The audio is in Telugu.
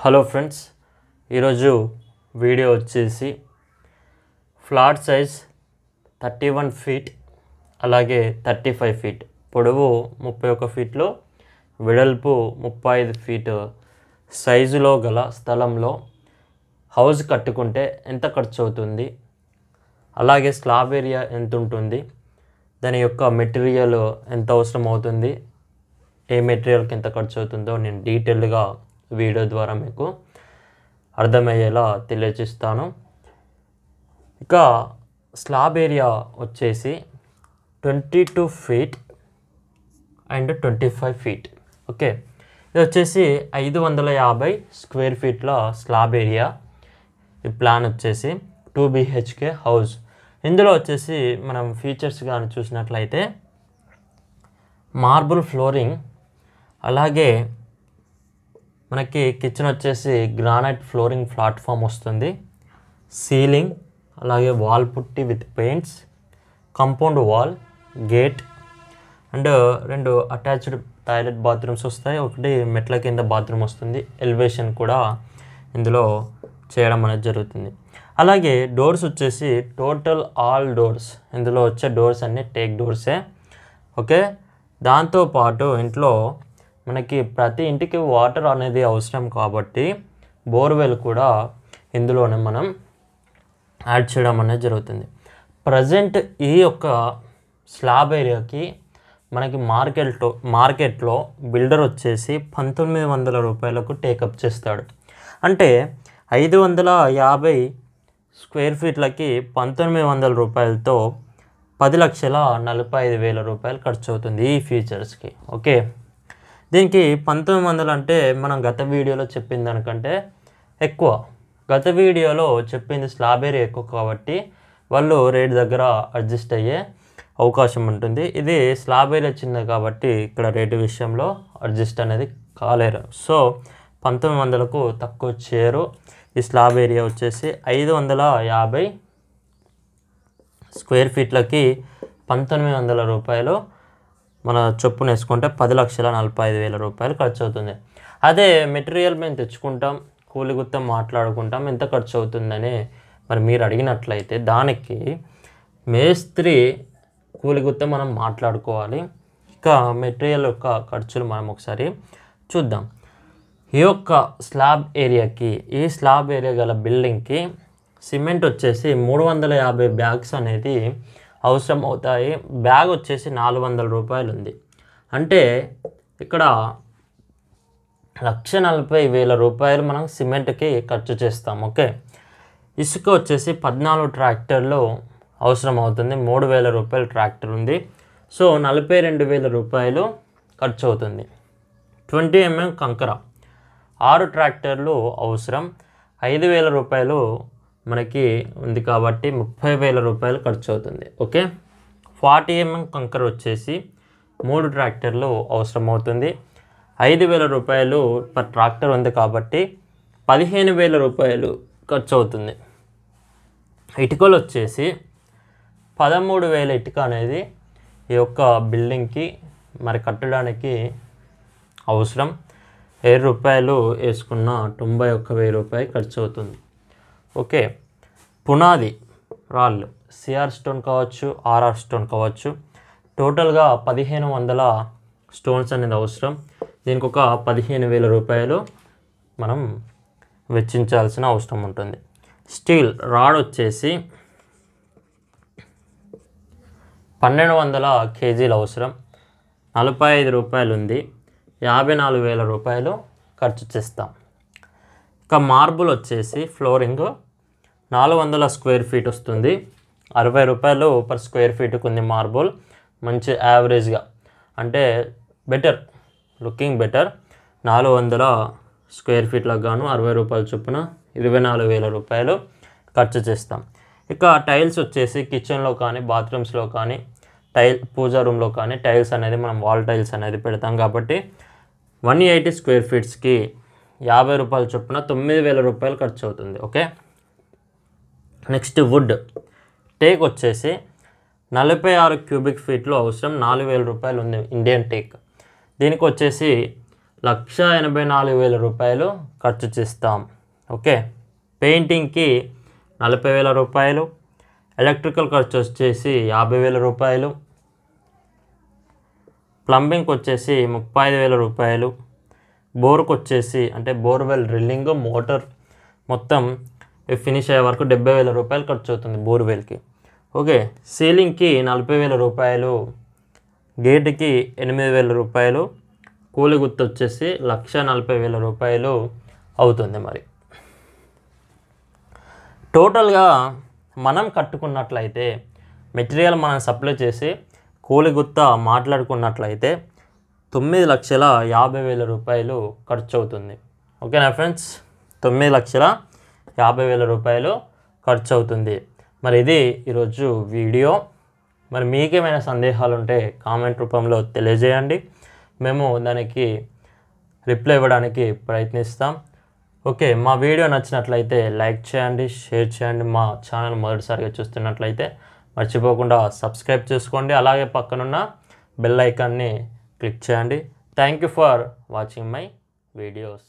హలో ఫ్రెండ్స్ ఈరోజు వీడియో వచ్చేసి flat size thirty one feet అలాగే థర్టీ ఫైవ్ ఫీట్. పొడవు ముప్పై ఒక ఫీట్లో వెడల్పు ముప్పై ఐదు ఫీట్ సైజులో గల స్థలంలో హౌస్ కట్టుకుంటే ఎంత ఖర్చు అవుతుంది అలాగే స్లాబ్ ఏరియా ఎంత ఉంటుంది దాని యొక్క మెటీరియల్ ఎంత అవసరం అవుతుంది ఏ మెటీరియల్కి ఎంత ఖర్చు అవుతుందో నేను డీటెయిల్గా వీడియో ద్వారా మీకు అర్థమయ్యేలా తెలియజేస్తాను. ఇక స్లాబ్ ఏరియా వచ్చేసి twenty two feet and twenty five feet. Okay ఇది వచ్చేసి ఐదు వందల యాభై స్క్వేర్ ఫీట్ల స్లాబ్ ఏరియా. ఈ ప్లాన్ వచ్చేసి టూ బిహెచ్కే హౌస్. ఇందులో వచ్చేసి మనం ఫీచర్స్ కానీ చూసినట్లయితే మార్బుల్ ఫ్లోరింగ్ అలాగే మనకి కిచెన్ వచ్చేసి గ్రానైట్ ఫ్లోరింగ్ ప్లాట్ఫామ్ వస్తుంది. సీలింగ్ అలాగే wall putty with paints compound wall gate and రెండు అటాచ్డ్ టాయిలెట్ బాత్రూమ్స్ వస్తాయి. ఒకటి మెట్ల కింద బాత్రూమ్ వస్తుంది. ఎలివేషన్ కూడా ఇందులో చేయడం అనేది జరుగుతుంది. అలాగే డోర్స్ వచ్చేసి టోటల్ ఆల్ డోర్స్ ఇందులో వచ్చే డోర్స్ అన్నీ టేక్ డోర్సే ఓకే దాంతోపాటు ఇంట్లో మనకి ప్రతి ఇంటికి వాటర్ అనేది అవసరం కాబట్టి బోర్వెల్ కూడా ఇందులోనే మనం యాడ్ చేయడం అనేది జరుగుతుంది. ప్రజెంట్ ఈ యొక్క స్లాబ్ ఏరియాకి మనకి మార్కెట్లో మార్కెట్లో బిల్డర్ వచ్చేసి పంతొమ్మిది వందల రూపాయలకు టేకప్ చేస్తాడు. అంటే ఐదు వందల యాభై స్క్వేర్ ఫీట్లకి పంతొమ్మిది వందల రూపాయలతో పది లక్షల నలభై ఐదు వేల రూపాయలు ఖర్చు అవుతుంది ఈ ఫీచర్స్కి ఓకే దీనికి పంతొమ్మిది వందలు అంటే మనం గత వీడియోలో చెప్పిన దానికంటే ఎక్కువ. గత వీడియోలో చెప్పింది స్లాబ్ ఏరియా ఎక్కువ కాబట్టి వాళ్ళు రేట్ దగ్గర అడ్జస్ట్ అయ్యే అవకాశం ఉంటుంది. ఇది స్లాబ్ ఏరియా చిన్నది కాబట్టి ఇక్కడ రేటు విషయంలో అడ్జస్ట్ అనేది కాలేరు. సో పంతొమ్మిది వందలకు తక్కువ చేయరు ఈ స్లాబ్ ఏరియా వచ్చేసి ఐదు వందల యాభై స్క్వేర్ ఫీట్లకి పంతొమ్మిది వందల రూపాయలు మన చొప్పున వేసుకుంటే పది లక్షల నలభై ఐదు వేల రూపాయలు ఖర్చు అవుతుంది అదే మెటీరియల్ మేము తెచ్చుకుంటాం కూలి గుత్తం మాట్లాడుకుంటాం ఎంత ఖర్చు అవుతుందని మరి మీరు అడిగినట్లయితే దానికి మేస్త్రి కూలి గుత్తం మనం మాట్లాడుకోవాలి. ఇక మెటీరియల్ యొక్క ఖర్చులు మనం ఒకసారి చూద్దాం. ఈ యొక్క స్లాబ్ ఏరియాకి ఈ స్లాబ్ ఏరియా గల బిల్డింగ్కి సిమెంట్ వచ్చేసి మూడు వందల యాభై బ్యాగ్స్ అనేది అవసరం అవుతాయి బ్యాగ్ వచ్చేసి నాలుగు వందల రూపాయలు ఉంది అంటే ఇక్కడ లక్ష నలభై వేల రూపాయలు మనం సిమెంట్కి ఖర్చు చేస్తాం. ఓకే? ఇసుక వచ్చేసి పద్నాలుగు ట్రాక్టర్లు అవసరం అవుతుంది మూడు వేల రూపాయలు ట్రాక్టర్ ఉంది సో నలభై రెండు వేల రూపాయలు ఖర్చు అవుతుంది ట్వంటీ ఎంఎం కంకర. ఆరు ట్రాక్టర్లు అవసరం. ఐదు వేల రూపాయలు మనకి ఉంది కాబట్టి ముప్పై వేల రూపాయలు ఖర్చు అవుతుంది ఓకే? ఫార్టీ ఎంఎం కంకర వచ్చేసి మూడు ట్రాక్టర్లు అవసరం అవుతుంది ఐదు వేల రూపాయలు పర్ ట్రాక్టర్ ఉంది కాబట్టి పదిహేను వేల రూపాయలు ఖర్చు అవుతుంది ఇటుకలు వచ్చేసి పదమూడు వేల ఇటుక అనేది ఈ యొక్క బిల్డింగ్కి మరి కట్టడానికి అవసరం. వెయ్యి రూపాయలు వేసుకున్న తొంభై ఒక్క వెయ్యి రూపాయలు ఖర్చు అవుతుంది ఓకే. పునాది రాళ్ళు సిఆర్ స్టోన్ కావచ్చు ఆర్ఆర్ స్టోన్ కావచ్చు. టోటల్గా పదిహేను వందల స్టోన్స్ అనేది అవసరం. దీనికి ఒక పదిహేను వేల రూపాయలు మనం వెచ్చించాల్సిన అవసరం ఉంటుంది. స్టీల్ రాడ్ వచ్చేసి పన్నెండు వందల కేజీలు అవసరం. నలభై ఐదు రూపాయలు ఉంది యాభై నాలుగు వేల రూపాయలు ఖర్చు చేస్తాం. ఇక మార్బుల్ వచ్చేసి ఫ్లోరింగ్ నాలుగు వందల స్క్వేర్ ఫీట్ వస్తుంది. అరవై రూపాయలు పర్ స్క్వేర్ ఫీట్కి ఉంది మార్బుల్. మంచి యావరేజ్గా. అంటే బెటర్ లుకింగ్ బెటర్. నాలుగు వందల స్క్వేర్ ఫీట్లకు గాను అరవై రూపాయల చొప్పున ఇరవై నాలుగు వేల రూపాయలు ఖర్చు చేస్తాం. ఇక టైల్స్ వచ్చేసి కిచెన్లో కానీ బాత్రూమ్స్లో కానీ టైల్ పూజా రూమ్లో కానీ టైల్స్ అనేది మనం వాల్ టైల్స్ అనేది పెడతాం కాబట్టి వన్ ఎయిటీ స్క్వేర్ ఫీట్స్కి యాభై రూపాయల చొప్పున తొమ్మిది వేల రూపాయలు ఖర్చు అవుతుంది ఓకే? Next would. టేక్ వచ్చేసి నలభై ఆరు క్యూబిక్ ఫీట్లో అవసరం నాలుగు వేల రూపాయలు ఉంది ఇండియన్ టేక్. దీనికి వచ్చేసి లక్ష ఎనభై నాలుగు వేల రూపాయలు ఖర్చు చేస్తాం ఓకే? పెయింటింగ్కి నలభై వేల రూపాయలు ఎలక్ట్రికల్ ఖర్చు వచ్చేసి యాభై వేల రూపాయలు ప్లంబింగ్కి వచ్చేసి ముప్పై ఐదు వేల రూపాయలు బోర్కు వచ్చేసి అంటే బోర్వెల్ డ్రిల్లింగ్ మోటార్ మొత్తం ఫినిష్ అయ్యే వరకు డెబ్బై వేల రూపాయలు ఖర్చు అవుతుంది బోర్వెల్కి. ఓకే సీలింగ్కి నలభై వేల రూపాయలు గేటుకి ఎనిమిది వేల రూపాయలు కూలి గుర్తు వచ్చేసి లక్ష నలభై వేల రూపాయలు అవుతుంది మరి. టోటల్గా మనం కట్టుకున్నట్లయితే మెటీరియల్ మనం సప్లై చేసి కూలి గుత్త మాట్లాడుకున్నట్లయితే తొమ్మిది లక్షల యాభై వేల రూపాయలు ఖర్చు అవుతుంది ఓకేనా ఫ్రెండ్స్? తొమ్మిది లక్షల యాభై వేల రూపాయలు ఖర్చు అవుతుంది మరి ఇది ఈరోజు వీడియో. మరి మీకేమైనా సందేహాలు ఉంటే కామెంట్ రూపంలో తెలియజేయండి. మేము దానికి రిప్లై ఇవ్వడానికి ప్రయత్నిస్తాం. ఓకే మా వీడియో నచ్చినట్లయితే లైక్ చేయండి షేర్ చేయండి. మా ఛానల్ మొదటిసారిగా చూస్తున్నట్లయితే మర్చిపోకుండా సబ్స్క్రైబ్ చేసుకోండి. అలాగే పక్కనున్న బెల్ ఐకాన్ని క్లిక్ చేయండి. Thank you for watching my videos